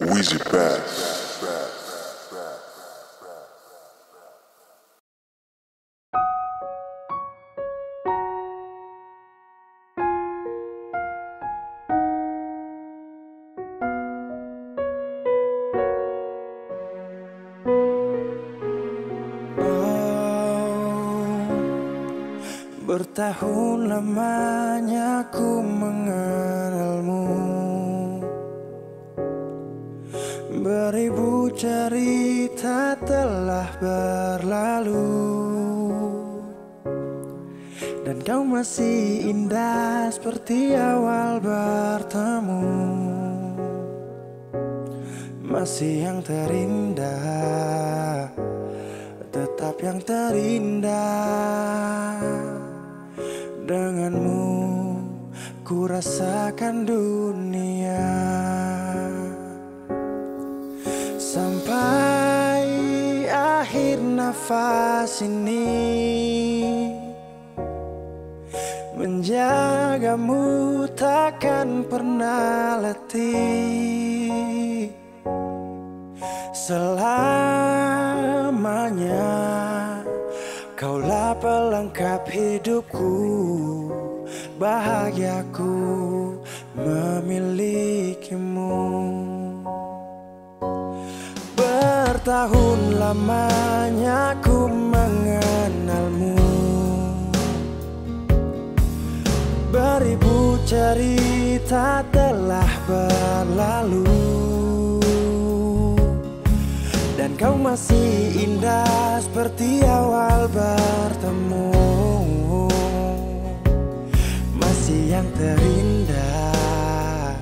Weezy Bass. Bertahun lamanya ku mengenalmu cerita telah berlalu. Dan kau masih indah seperti awal bertemu. Masih yang terindah Tetap yang terindah. Denganmu ku rasakan dunia Sampai akhir nafas ini Menjagamu takkan pernah letih. Selamanya Kaulah pelengkap hidupku Bahagiaku memilikimu Bertahun lamanya ku mengenalmu. Beribu cerita telah berlalu. Dan kau masih indah seperti awal bertemu. Masih yang terindah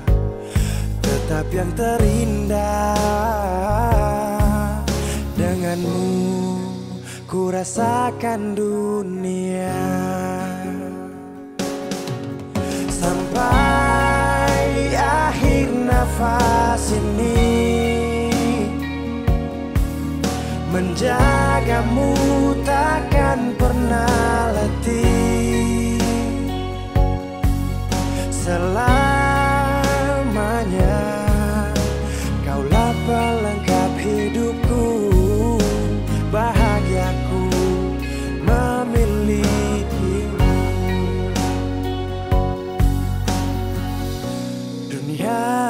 Tetap yang terindah ku rasakan dunia. Sampai akhir nafas ini. Menjagamu takkan pernah letih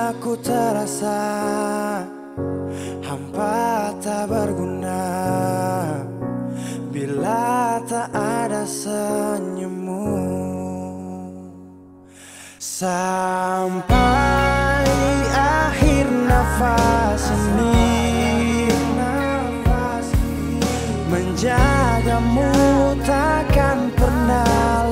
Duniaku terasa hampa tak berguna. Bila tak ada senyummu Sampai akhir nafas ini Menjagamu takkan pernah